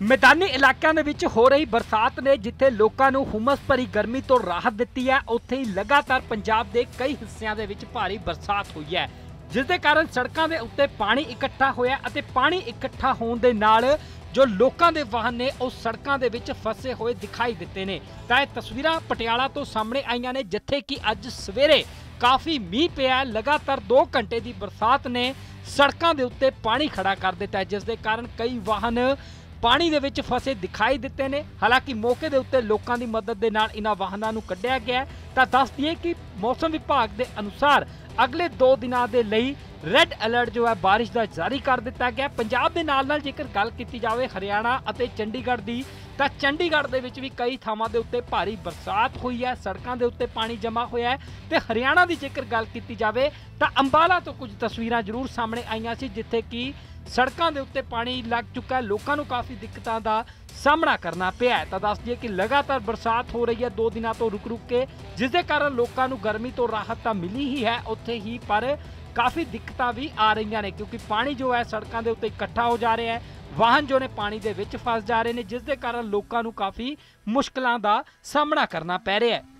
ਮੈਦਾਨੀ ਇਲਾਕਿਆਂ ਦੇ ਵਿੱਚ ਹੋ ਰਹੀ ਬਰਸਾਤ ਨੇ ਜਿੱਥੇ ਲੋਕਾਂ ਨੂੰ ਹੁਮਸ ਭਰੀ ਗਰਮੀ ਤੋਂ ਰਾਹਤ ਦਿੱਤੀ ਹੈ, ਉੱਥੇ ਹੀ ਲਗਾਤਾਰ ਪੰਜਾਬ ਦੇ ਕਈ ਹਿੱਸਿਆਂ ਦੇ ਵਿੱਚ ਭਾਰੀ ਬਰਸਾਤ ਹੋਈ ਹੈ। ਜਿਸ ਦੇ ਕਾਰਨ ਸੜਕਾਂ ਦੇ ਉੱਤੇ ਪਾਣੀ ਇਕੱਠਾ ਹੋਇਆ ਅਤੇ ਪਾਣੀ ਇਕੱਠਾ ਹੋਣ ਦੇ ਨਾਲ ਜੋ ਲੋਕਾਂ ਦੇ ਵਾਹਨ ਨੇ, ਉਹ ਸੜਕਾਂ ਦੇ ਵਿੱਚ ਫਸੇ ਹੋਏ ਦਿਖਾਈ ਦਿੱਤੇ ਨੇ। ਤਾਂ ਇਹ ਤਸਵੀਰਾਂ ਪਟਿਆਲਾ ਤੋਂ ਸਾਹਮਣੇ ਆਈਆਂ ਨੇ, ਜਿੱਥੇ ਕਿ ਅੱਜ ਸਵੇਰੇ ਕਾਫੀ ਮੀਂਹ ਪਿਆ ਲਗਾਤਾਰ 2 ਘੰਟੇ ਦੀ ਬਰਸਾਤ ਨੇ ਸੜਕਾਂ ਦੇ ਉੱਤੇ ਪਾਣੀ ਖੜਾ ਕਰ ਦਿੱਤਾ ਜਿਸ ਦੇ ਕਾਰਨ ਕਈ ਵਾਹਨ ਪਾਣੀ ਦੇ ਵਿੱਚ ਫਸੇ ਦਿਖਾਈ ਦਿੱਤੇ ਨੇ। ਹਾਲਾਂਕਿ ਮੌਕੇ ਦੇ ਉੱਤੇ ਲੋਕਾਂ ਦੀ ਮਦਦ ਦੇ ਨਾਲ ਇਹਨਾਂ ਵਾਹਨਾਂ ਨੂੰ ਕੱਢਿਆ ਗਿਆ ਤਾਂ ਦੱਸ ਦਈਏ ਕਿ ਮੌਸਮ ਵਿਭਾਗ ਦੇ ਅਨੁਸਾਰ ਅਗਲੇ 2 ਦਿਨਾਂ ਦੇ ਲਈ ਰੈੱਡ ਅਲਰਟ ਜੋ ਹੈ ਬਾਰਿਸ਼ ਦਾ ਜਾਰੀ ਕਰ ਦਿੱਤਾ ਗਿਆ ਪੰਜਾਬ ਦੇ ਨਾਲ ਨਾਲ ਜੇਕਰ ਗੱਲ ਕੀਤੀ ਜਾਵੇ ਹਰਿਆਣਾ ਅਤੇ ਚੰਡੀਗੜ੍ਹ ਦੀ, ਤਾਂ ਚੰਡੀਗੜ੍ਹ ਦੇ ਵਿੱਚ ਵੀ ਕਈ ਥਾਵਾਂ ਦੇ ਉੱਤੇ ਭਾਰੀ ਬਰਸਾਤ ਹੋਈ ਹੈ। ਸੜਕਾਂ ਦੇ ਉੱਤੇ ਪਾਣੀ ਜਮ੍ਹਾਂ ਹੋਇਆ ਹੈ ਤੇ ਹਰਿਆਣਾ ਦੀ ਜੇਕਰ ਗੱਲ ਕੀਤੀ ਜਾਵੇ, ਤਾਂ ਅੰਬਾਲਾ ਤੋਂ ਕੁਝ ਤਸਵੀਰਾਂ ਜ਼ਰੂਰ ਸਾਹਮਣੇ ਆਈਆਂ ਸੀ, ਜਿੱਥੇ ਕਿ ਸੜਕਾਂ ਦੇ ਉੱਤੇ ਪਾਣੀ ਲੱਗ ਚੁੱਕਾ ਹੈ। ਲੋਕਾਂ ਨੂੰ ਕਾਫੀ ਦਿੱਕਤਾਂ ਦਾ ਸਾਹਮਣਾ ਕਰਨਾ ਪਿਆ ਹੈ। ਤਾਂ ਦੱਸ ਦਈਏ ਕਿ ਲਗਾਤਾਰ ਬਰਸਾਤ ਹੋ ਰਹੀ ਹੈ। ਦੋ ਦਿਨਾਂ ਤੋਂ ਰੁਕ ਰੁਕ ਕੇ, ਜਿਸ ਦੇ ਕਾਰਨ ਲੋਕਾਂ ਨੂੰ ਗਰਮੀ ਤੋਂ ਰਾਹਤ ਤਾਂ ਮਿਲੀ ਹੀ ਹੈ ਉੱਥੇ ਹੀ, ਪਰ ਕਾਫੀ ਦਿੱਕਤਾਂ ਵੀ ਆ ਰਹੀਆਂ ਨੇ, ਕਿਉਂਕਿ ਪਾਣੀ ਜੋ ਹੈ ਸੜਕਾਂ ਦੇ ਉੱਤੇ ਇਕੱਠਾ ਹੋ ਜਾ ਰਿਹਾ ਹੈ। ਵਾਹਨ ਜੋ ਨੇ ਪਾਣੀ ਦੇ ਵਿੱਚ ਫਸ ਜਾ ਰਹੇ ਨੇ, ਜਿਸ ਦੇ ਕਾਰਨ ਲੋਕਾਂ ਨੂੰ ਕਾਫੀ ਮੁਸ਼ਕਲਾਂ ਦਾ ਸਾਹਮਣਾ ਕਰਨਾ ਪੈ ਰਿਹਾ ਹੈ।